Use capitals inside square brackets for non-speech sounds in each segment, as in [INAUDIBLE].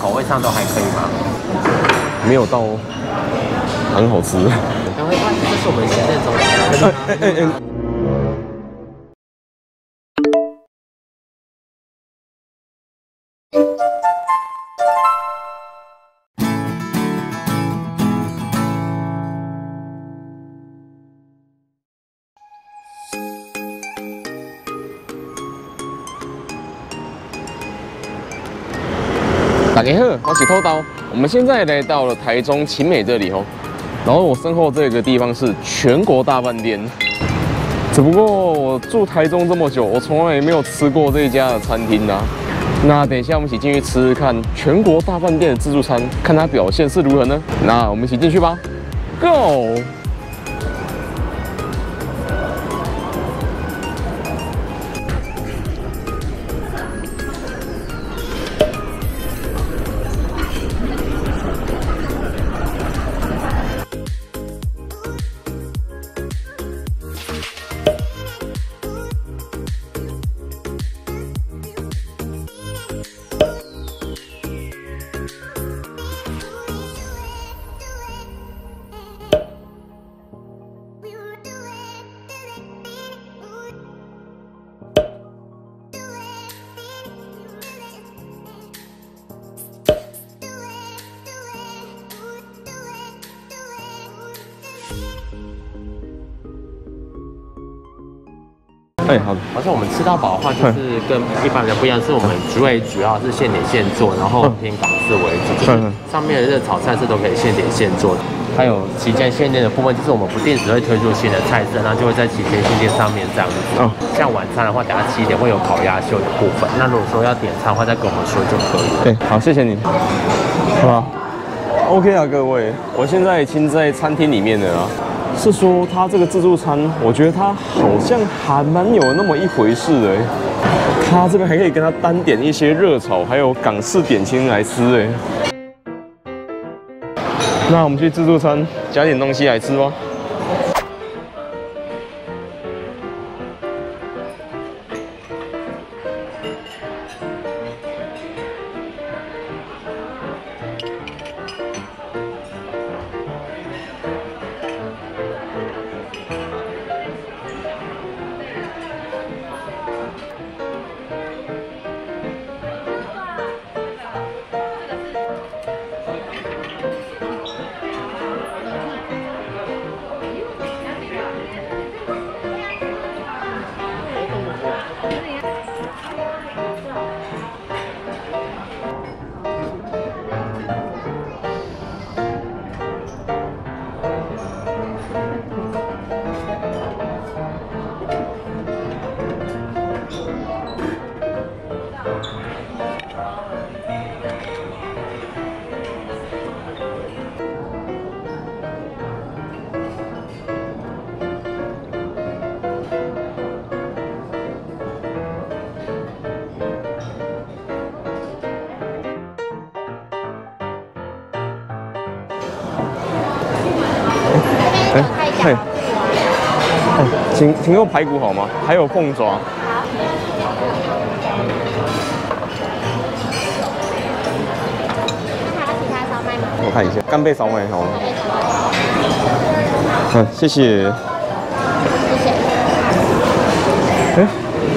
口味上都还可以吗？没有到很好吃。没关系，这是我们行政中心。[LAUGHS] 大家好，我是偷刀。我们现在来到了台中晴美这里哦，然后我身后这个地方是全国大饭店。只不过我住台中这么久，我从来也没有吃过这一家的餐厅啊。那等一下我们一起进去吃吃看全国大饭店的自助餐，看它表现是如何呢？那我们一起进去吧，Go！哎，好的。而且我们吃到饱的话，就是跟一般人不一样，是我们主位主要是现点现做，然后偏港式为主，就是上面的热炒菜是都可以现点现做的。还有期间限定的部分，就是我们不定时会推出新的菜色，然后就会在期间限定上面这样子。哦像晚餐的话，等下七点会有烤鸭秀的部分。那如果说要点餐的话，再跟我们说就可以了。对，好，谢谢你。好吧，OK 啊，各位，我现在已经在餐厅里面了啊。是说它这个自助餐，我觉得它好像还蛮有那么一回事的。它这边还可以跟它单点一些热炒，还有港式点心来吃哎。那我们去自助餐加点东西来吃吧。请请用排骨好吗？还有凤爪。那还有其他烧麦吗？我看一下，干贝烧麦好吗？嗯，谢谢。谢谢。哎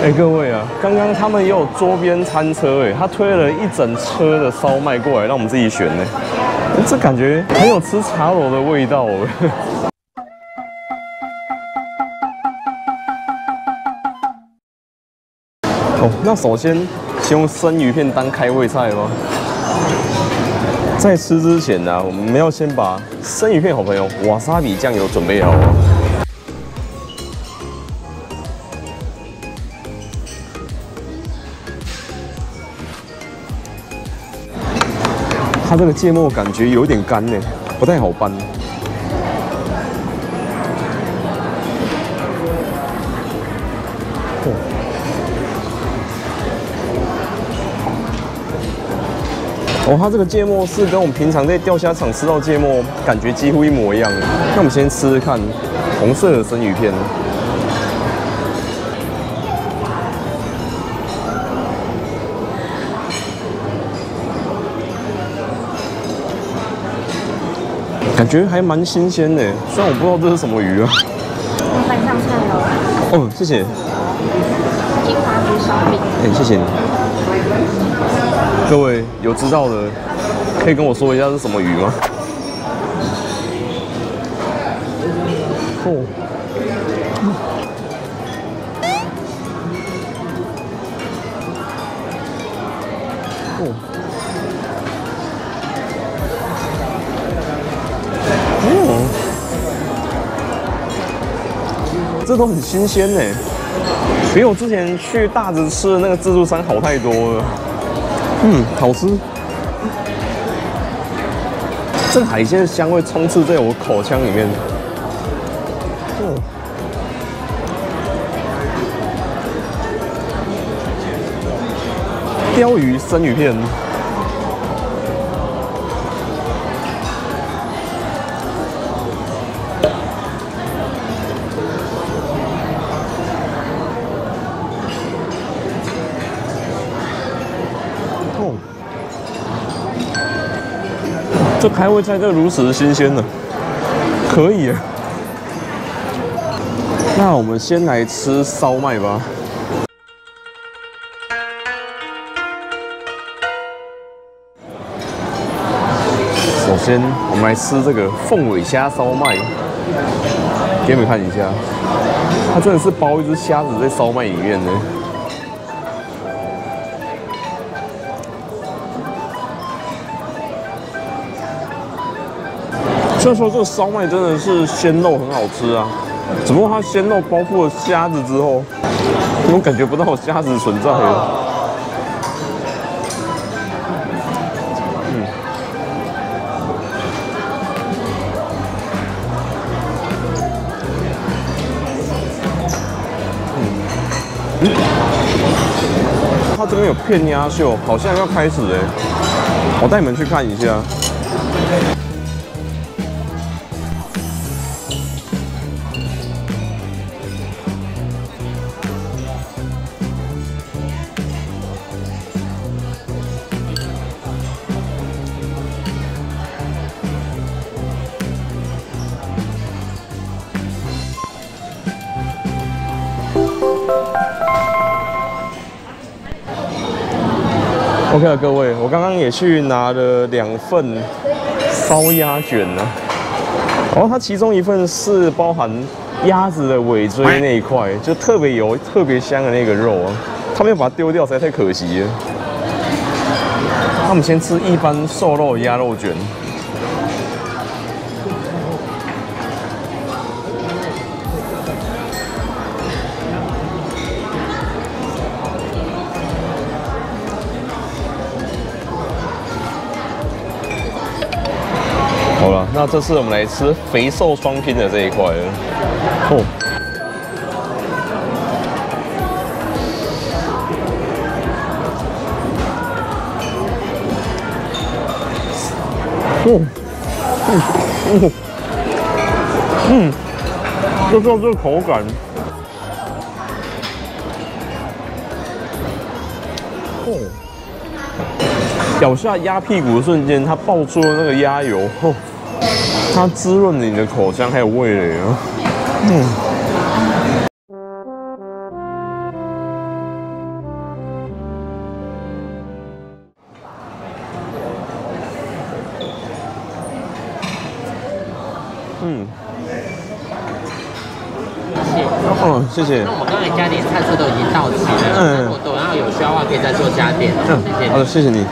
哎，各位啊，刚刚他们也有桌边餐车哎，他推了一整车的烧麦过来，让我们自己选呢。哎这感觉很有吃茶楼的味道哦。那首先先用生鱼片当开胃菜吧。在吃之前呢、我们要先把生鱼片好朋友瓦萨比酱油准备好。它这个芥末感觉有点干呢，不太好拌。哦，它这个芥末是跟我们平常在钓虾场吃到芥末感觉几乎一模一样。那我们先吃吃看红色的生鱼片。感觉还蛮新鲜的，虽然我不知道这是什么鱼啊。菜。哦，谢谢。金华鱼烧饼。哎、谢谢你。各位有知道的，可以跟我说一下是什么鱼吗？哦。哦。哦。这都很新鲜呢，比我之前去大直吃的那个自助餐好太多了。嗯，好吃。这海鲜的香味充斥在我口腔里面。嗯。鲷鱼生鱼片。这开胃菜这如此的新鲜呢，可以啊。那我们先来吃烧麦吧。首先，我们来吃这个凤尾虾烧麦，给你们看一下，它真的是包一只虾子在烧麦里面呢。虽然说这个烧麦真的是鲜肉很好吃啊，只不过它鲜肉包括了虾子之后，我感觉不到虾子存在了。嗯。它这边有片鸭秀，好像要开始哎，我带你们去看一下。OK 了，各位，我刚刚也去拿了两份烧鸭卷呢。然后它其中一份是包含鸭子的尾椎那一块，就特别油、特别香的那个肉啊。他没有把它丢掉，实在太可惜了。那我们先吃一般瘦肉鸭肉卷。那这次我们来吃肥瘦双拼的这一块。哦。嗯，嗯，嗯，嗯，就是这个口感。哦。咬下鸭屁股的瞬间，它爆出了那个鸭油，哦，它滋润了你的口腔还有味蕾啊。嗯。嗯。哦，谢谢。那我们刚才加点菜色都已经到齐了，嗯，如果等下有需要的话，可以再做加点。嗯，谢谢。好的，谢谢你。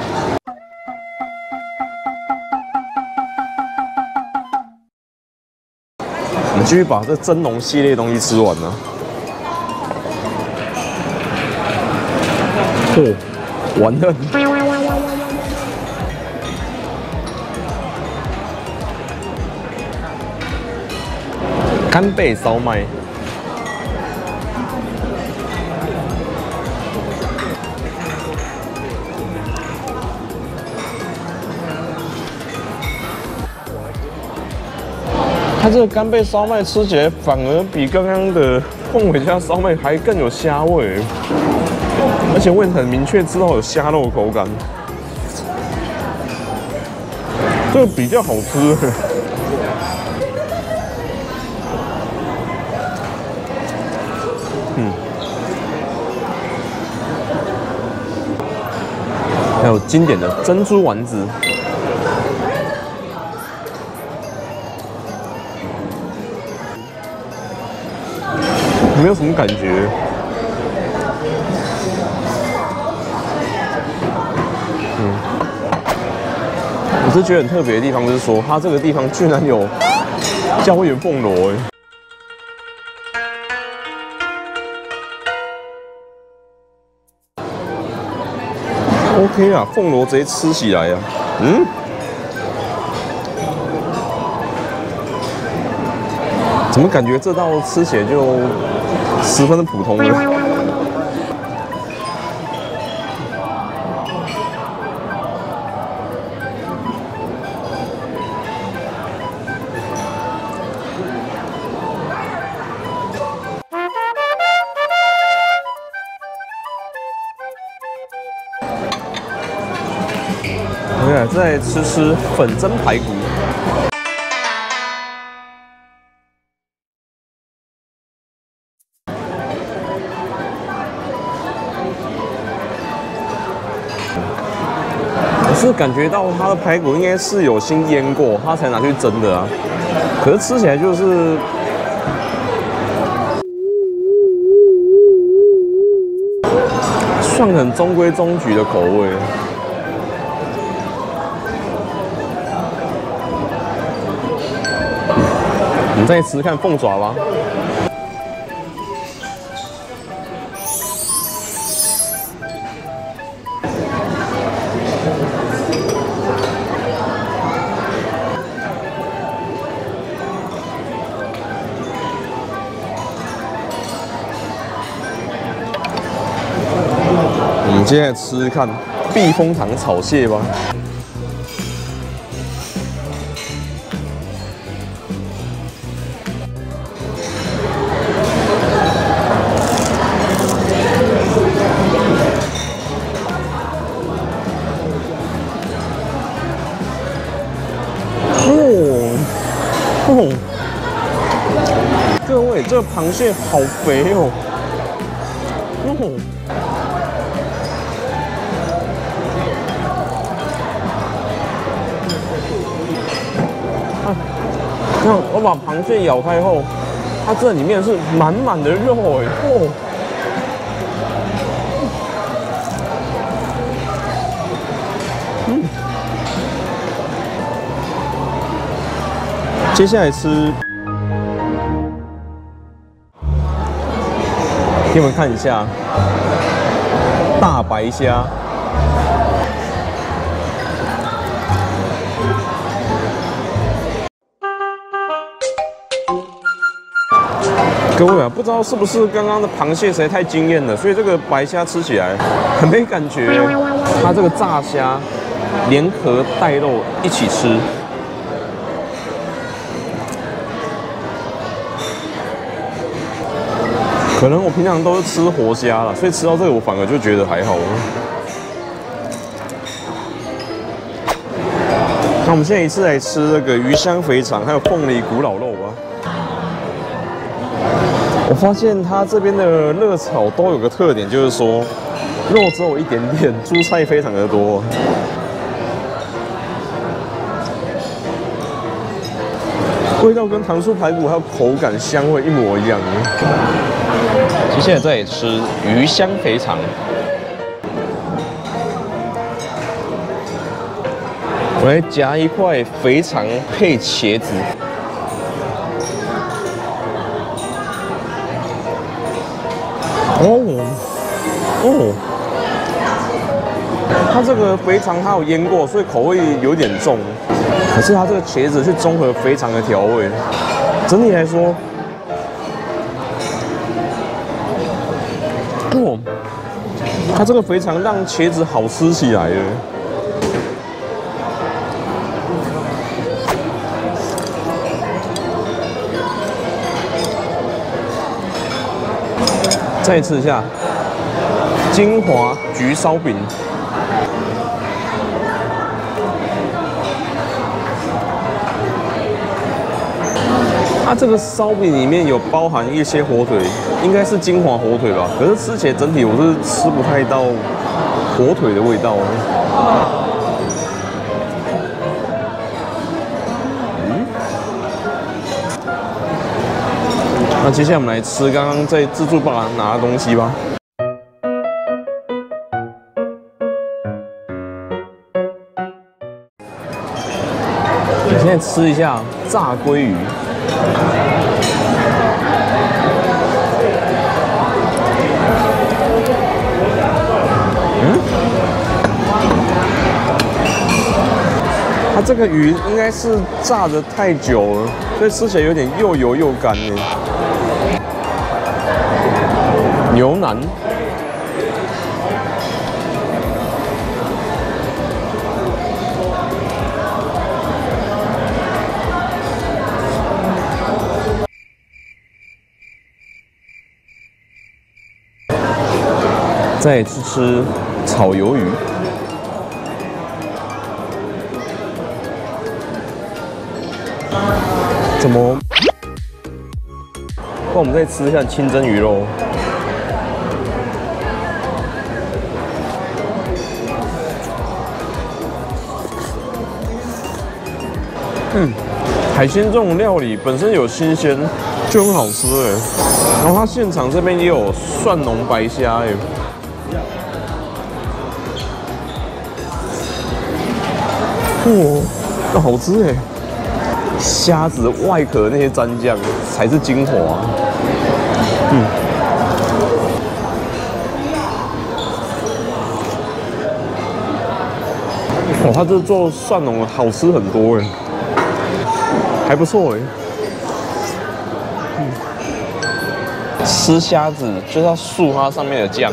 们继续把这蒸笼系列东西吃完呢。哦，完了。干贝烧麦。它这个干贝烧麦吃起来反而比刚刚的凤尾虾烧麦还更有虾味。而且会很明确知道有虾肉口感。这个比较好吃。嗯。还有经典的珍珠丸子。没有什么感觉。嗯，我是觉得很特别的地方，就是说它这个地方居然有椒盐凤螺哎。OK 啊，凤螺直接吃起来呀，嗯，怎么感觉这道吃起来就十分的普通呢？再吃吃粉蒸排骨。感觉到它的排骨应该是有先腌过，它才拿去蒸的啊。可是吃起来就是算很中规中矩的口味。你再吃看凤爪吧。我们接下来吃看避风塘炒蟹吧。哦各位，这个螃蟹好肥！哦，看我把螃蟹咬开后，它这里面是满满的肉哎！哦，嗯，接下来吃。给你们看一下大白虾，各位，不知道是不是刚刚的螃蟹实在太惊艳了，所以这个白虾吃起来 [LAUGHS] 很没感觉。它这个炸虾连壳带肉一起吃。可能我平常都是吃活虾了，所以吃到这个我反而就觉得还好。那我们现在一次来吃这个鱼香肥肠，还有凤梨古老肉吧。我发现它这边的热炒都有个特点，就是说肉只有一点点，蔬菜非常的多，味道跟糖醋排骨还有口感香味一模一样。接下来再吃鱼香肥肠，我来夹一块肥肠配茄子。哦。哦，它这个肥肠它有腌过，所以口味有点重，可是它这个茄子是综合肥肠的调味，整体来说。哦，它这个肥肠让茄子好吃起来了。再吃一下金华焗烧饼。它这个烧饼里面有包含一些火腿，应该是金华火腿吧。可是吃起来整体我是吃不太到火腿的味道。接下来我们来吃刚刚在自助吧拿的东西吧。我现在吃一下炸鲑鱼。嗯，它这个鱼应该是炸的太久了，所以吃起来有点又油又干呢。牛腩，再吃吃炒鱿鱼。怎么？那我们再吃一下清蒸鱼肉。嗯，海鲜这种料理本身有新鲜，就很好吃哎。然后它现场这边也有蒜蓉白虾哎，哇，那好吃哎！虾子外壳那些蘸酱才是精华。嗯，哇，它这做蒜蓉好吃很多哎。还不错哎，吃虾子就是要漱它上面的酱。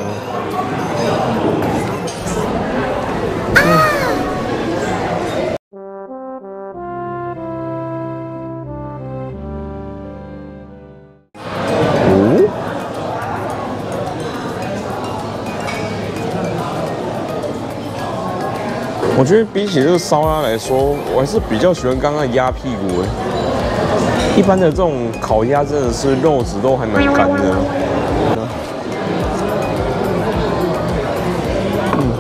我觉得比起这个烧鸭来说，我还是比较喜欢刚刚鸭屁股哎。一般的这种烤鸭真的是肉质都还蛮干的。嗯。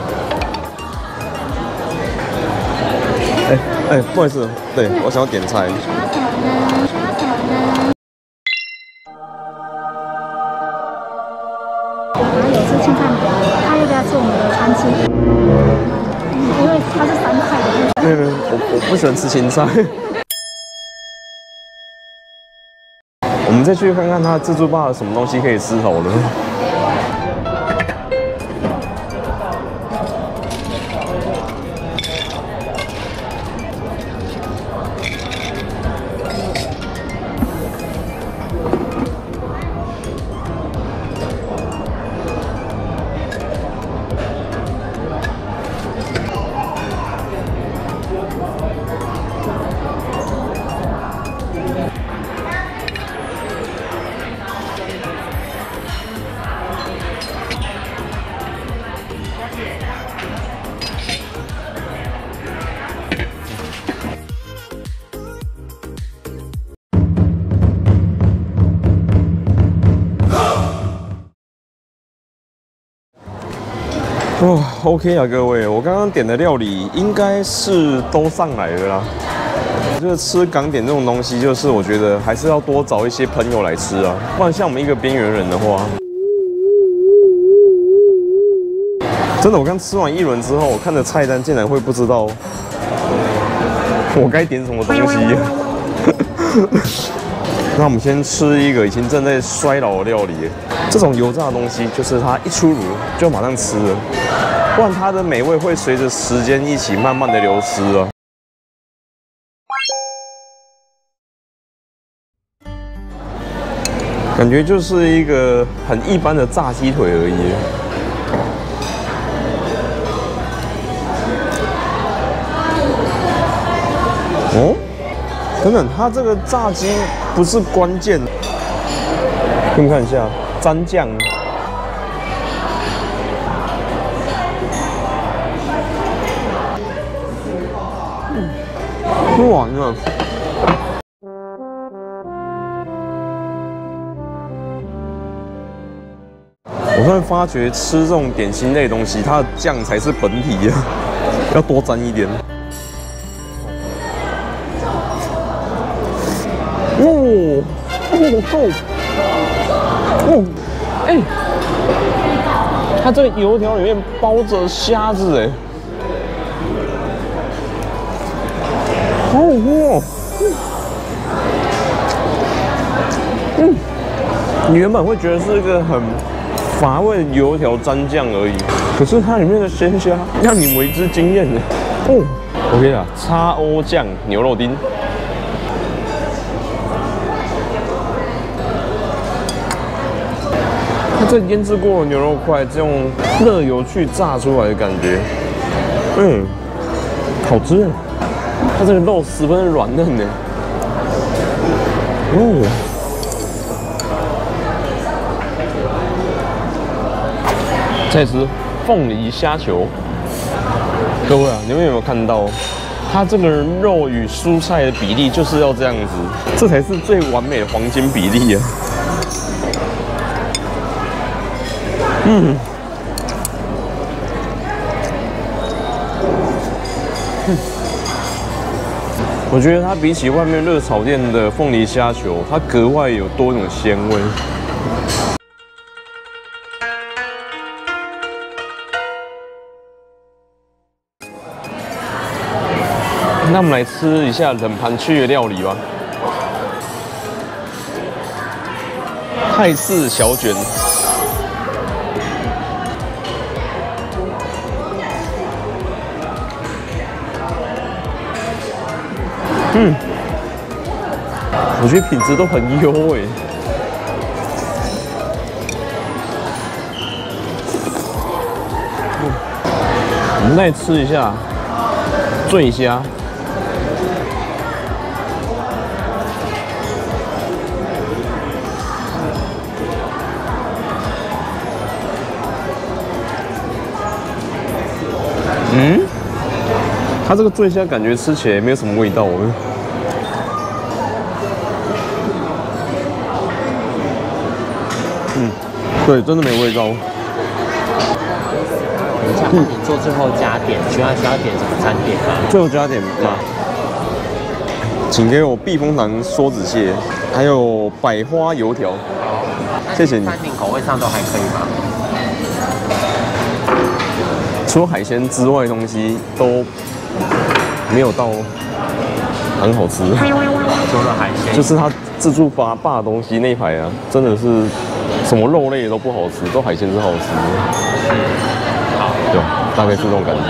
哎哎，不好意思，对我想要点菜。吃青菜。[LAUGHS] 我们再去看看他自助吧有什么东西可以吃好了。，OK 啊，各位，我刚刚点的料理应该是都上来了啦。我觉得吃港点这种东西，就是我觉得还是要多找一些朋友来吃啊，不然像我们一个边缘人的话，真的，我刚吃完一轮之后，我看着菜单竟然会不知道我该点什么东西。[LAUGHS] 那我们先吃一个已经正在衰老的料理。这种油炸的东西，就是它一出炉就马上吃了，不然它的美味会随着时间一起慢慢的流失哦。感觉就是一个很一般的炸鸡腿而已。哦，等等，它这个炸鸡不是关键，给你们看一下。蘸酱，吃完了。我突然发觉，吃这种点心类东西，它的酱才是本体呀。[LAUGHS] 要多沾一点。哦，哦够，哦，哎，它这个油条里面包着虾子哎，好哦。嗯，你原本会觉得是一个很乏味的油条蘸酱而已，可是它里面的鲜虾让你为之惊艳的。哦，我跟你讲，叉 O 酱牛肉丁。它这腌制过的牛肉块，是用热油去炸出来的感觉，嗯，好吃。它这个肉十分软嫩呢。哦，再吃凤梨虾球。各位啊，你们有没有看到？它这个肉与蔬菜的比例就是要这样子，这才是最完美的黄金比例啊！嗯，我觉得它比起外面热炒店的凤梨虾球，它格外有多一种鲜味。那我们来吃一下冷盘区的料理吧，泰式小卷。嗯，我觉得品质都很优哎。我们再吃一下醉虾。它这个醉虾感觉吃起来没有什么味道哦。嗯，对，真的没味道。嗯，你做最后加点，需要需要点什么餐点吗？最后加点吗？请给我避风塘梭子蟹，还有百花油条。好，谢谢你。餐点口味上都还可以吗？除了海鲜之外，东西都。没有到很好吃，除了海鲜，就是它自助发霸的东西那一排啊，真的是什么肉类都不好吃，都海鲜是好吃。好，对，大概是这种感觉。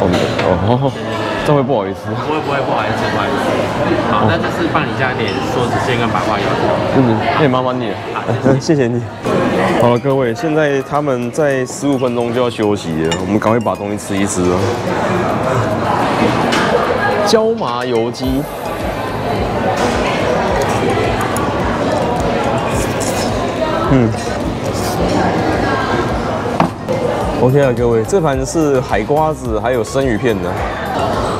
哦哦，[LAUGHS] 这会不好意思。不会不会不好意思，不好意思。好，那就是帮你加点梭子蟹跟白花油。嗯，那麻烦你。好，谢谢 [LAUGHS] 你。好了，各位，现在他们在十五分钟就要休息了，我们赶快把东西吃一吃啊。椒麻油鸡，嗯，OK 啊，各位，这盘是海瓜子，还有生鱼片的，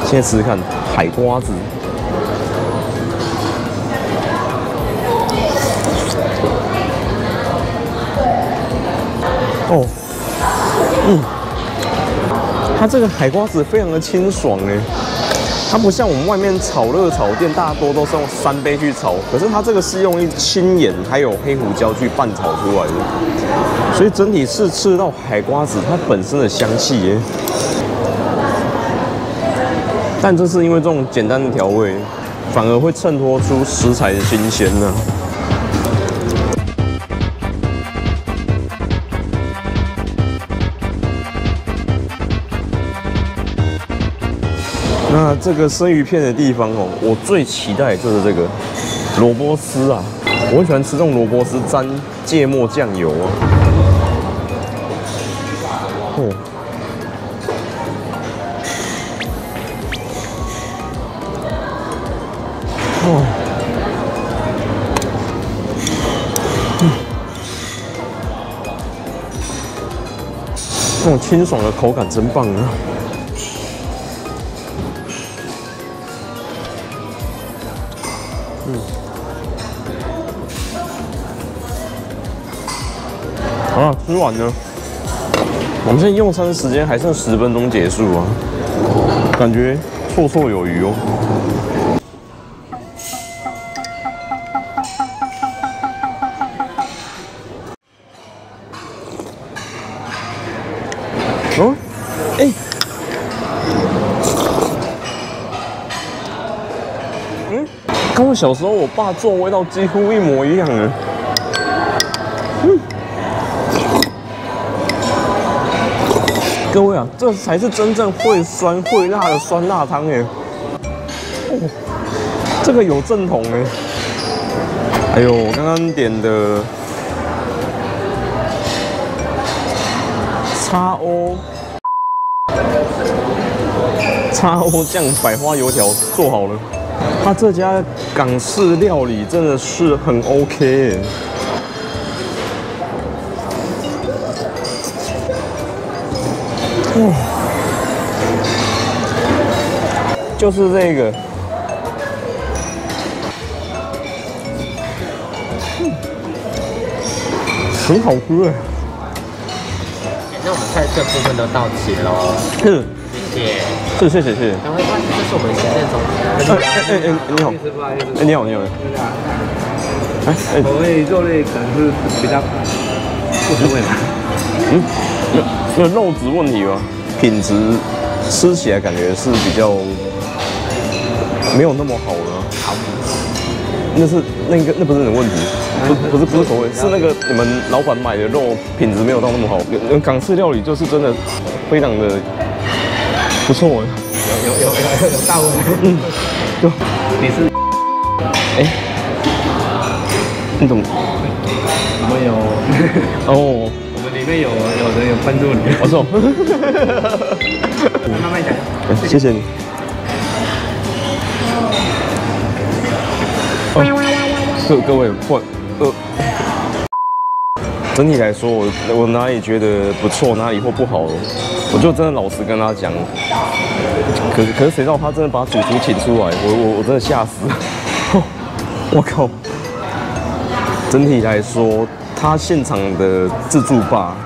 先吃吃看海瓜子。哦，嗯，它这个海瓜子非常的清爽哎。它不像我们外面炒热炒店，大多都是用三杯去炒，可是它这个是用一青盐还有黑胡椒去拌炒出来的，所以整体是吃到海瓜子它本身的香气耶。但这是因为这种简单的调味，反而会衬托出食材的新鲜呢。那这个生鱼片的地方哦，我最期待就是这个萝卜丝啊，我很喜欢吃这种萝卜丝沾芥末酱油啊。哦，哦，嗯，这种清爽的口感真棒啊！好了，吃完了。我们现在用餐时间还剩十分钟结束啊，感觉绰绰有余哦。哦，哎，嗯，跟我小时候我爸做味道几乎一模一样啊。嗯，各位啊，这才是真正会酸会辣的酸辣汤哎！哦，这个有正统哎！还有我刚刚点的。叉 O 叉 O 酱百花油条做好了，他这家港式料理真的是很 OK。哇，就是这个，很好喝。那我们菜色部分都到齐喽，是，谢谢，是谢谢谢谢。这是我们行政总哎哎哎，你好，不好意思，哎你好你好。哎哎，我会肉类可能是比较不合味吧。嗯，那那肉质问题吗？品质吃起来感觉是比较没有那么好了。好，那是那个那不是你的问题，不不是不是口味，是那个你们老板买的肉品质没有到那么好。港式料理就是真的非常的不错。有有有有有大问题。嗯，就你是哎，你怎么？我们有哦，面有有人有关注你。我说，慢慢讲。谢谢你。各各位，或呃，整体来说，我我哪里觉得不错，哪里或不好，我就真的老实跟他讲。可是可是谁知道他真的把主厨请出来，我我我真的吓死了。[LAUGHS] [LAUGHS] 我靠！整体来说，他现场的自助吧，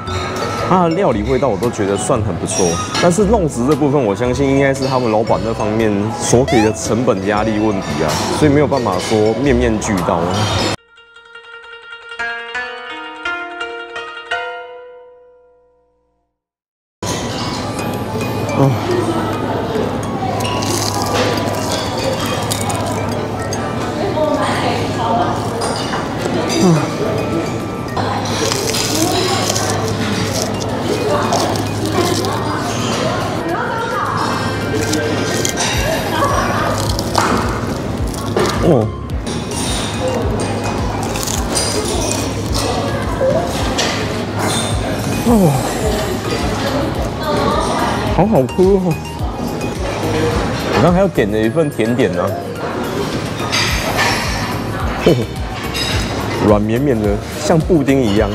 他的料理味道我都觉得算很不错。但是肉食这部分，我相信应该是他们老板那方面所给的成本压力问题啊，所以没有办法说面面俱到。好好喝哦！然后还要点了一份甜点呢，[LAUGHS] 软绵绵的，像布丁一样。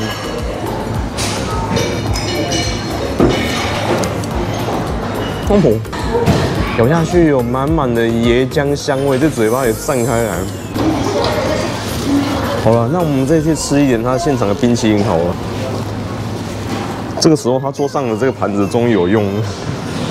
哦，咬下去有满满的椰浆香味，在嘴巴里散开来。好了，那我们再去吃一点他现场的冰淇淋好了。这个时候他桌上的这个盘子终于有用了。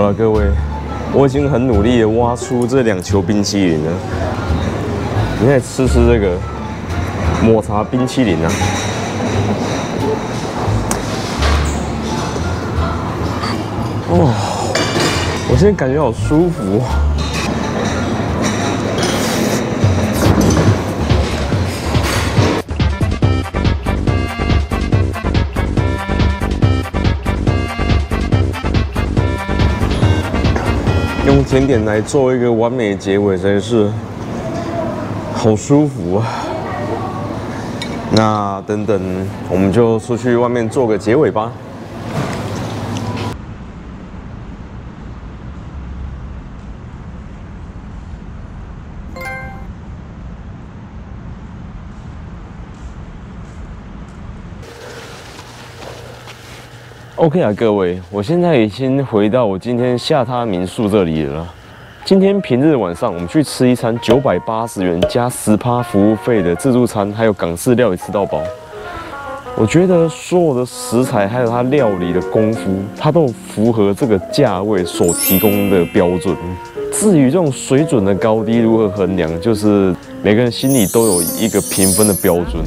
好了，各位，我已经很努力的挖出这两球冰淇淋了。你再吃吃这个抹茶冰淇淋啊！哇，我现在感觉好舒服。甜点来做一个完美结尾，真是好舒服啊！那等等，我们就出去外面做个结尾吧。OK 啊，各位，我现在已经回到我今天下榻民宿这里了。今天平日晚上，我们去吃一餐九百八十元加十趴服务费的自助餐，还有港式料理吃到饱。我觉得所有的食材还有它料理的功夫，它都符合这个价位所提供的标准。至于这种水准的高低如何衡量，就是每个人心里都有一个评分的标准。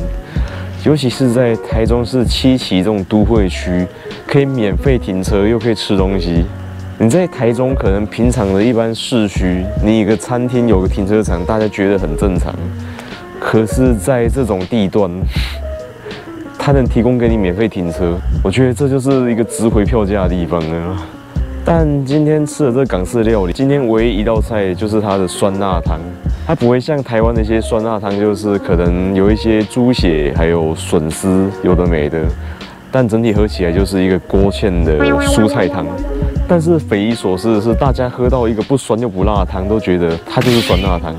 尤其是在台中市七期这种都会区，可以免费停车又可以吃东西。你在台中可能平常的一般市区，你一个餐厅有个停车场，大家觉得很正常。可是，在这种地段，[LAUGHS] 他能提供给你免费停车，我觉得这就是一个值回票价的地方了。但今天吃的这港式料理，今天唯一一道菜就是它的酸辣汤。它不会像台湾那些酸辣汤，就是可能有一些猪血，还有笋丝，有的没的。但整体喝起来就是一个锅芡的蔬菜汤。但是匪夷所思的是，大家喝到一个不酸又不辣的汤，都觉得它就是酸辣汤。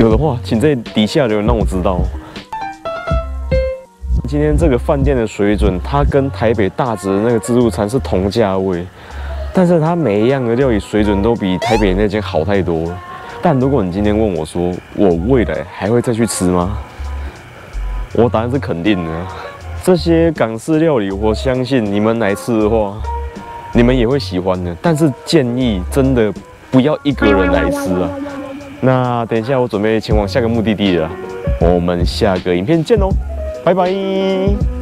有的话，请在底下留言让我知道。今天这个饭店的水准，它跟台北大直的那个自助餐是同价位，但是它每一样的料理水准都比台北那间好太多。但如果你今天问我说，我未来还会再去吃吗？我答案是肯定的。这些港式料理，我相信你们来吃的话，你们也会喜欢的。但是建议真的不要一个人来吃啊。那等一下我准备前往下个目的地了，我们下个影片见喽，拜拜。